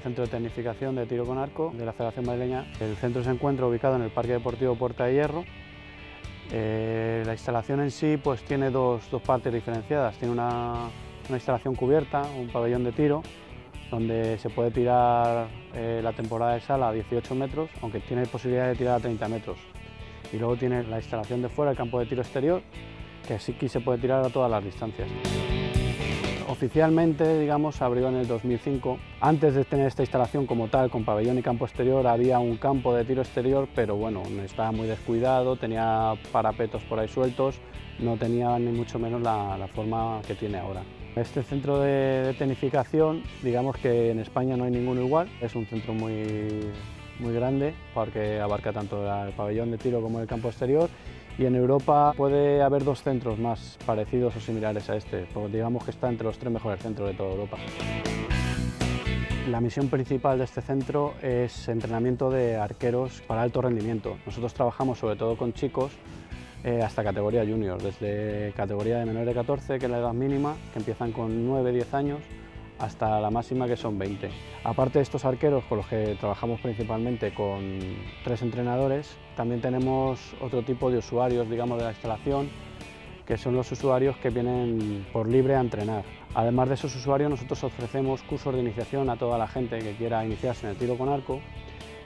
centro de tecnificación de tiro con arco de la Federación Madrileña. El centro se encuentra ubicado en el Parque Deportivo Puerta de Hierro. Eh, la instalación en sí pues, tiene dos, partes diferenciadas. Tiene una, instalación cubierta, un pabellón de tiro, donde se puede tirar eh, la temporada de sala a 18 metros, aunque tiene posibilidad de tirar a 30 metros. Y luego tiene la instalación de fuera, el campo de tiro exterior, que sí que se puede tirar a todas las distancias. Oficialmente, digamos, se abrió en el 2005. Antes de tener esta instalación como tal, con pabellón y campo exterior, había un campo de tiro exterior, pero bueno, estaba muy descuidado, tenía parapetos por ahí sueltos, no tenía ni mucho menos la, forma que tiene ahora. Este centro de, de, tenificación, digamos que en España no hay ninguno igual, es un centro muy, muy grande porque abarca tanto el pabellón de tiro como el campo exterior y en Europa puede haber dos centros más parecidos o similares a este, porque digamos que está entre los tres mejores centros de toda Europa. La misión principal de este centro es entrenamiento de arqueros para alto rendimiento. Nosotros trabajamos sobre todo con chicos eh, hasta categoría junior, desde categoría de menores de 14, que es la edad mínima, que empiezan con 9-10 años, hasta la máxima que son 20. Aparte de estos arqueros con los que trabajamos principalmente con tres entrenadores, también tenemos otro tipo de usuarios digamos, de la instalación, que son los usuarios que vienen por libre a entrenar. Además de esos usuarios, nosotros ofrecemos cursos de iniciación a toda la gente que quiera iniciarse en el tiro con arco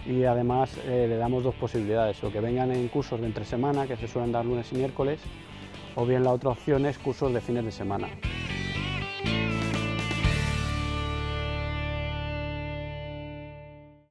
y además eh, le damos dos posibilidades, o que vengan en cursos de entre semana, que se suelen dar lunes y miércoles, o bien la otra opción es cursos de fines de semana.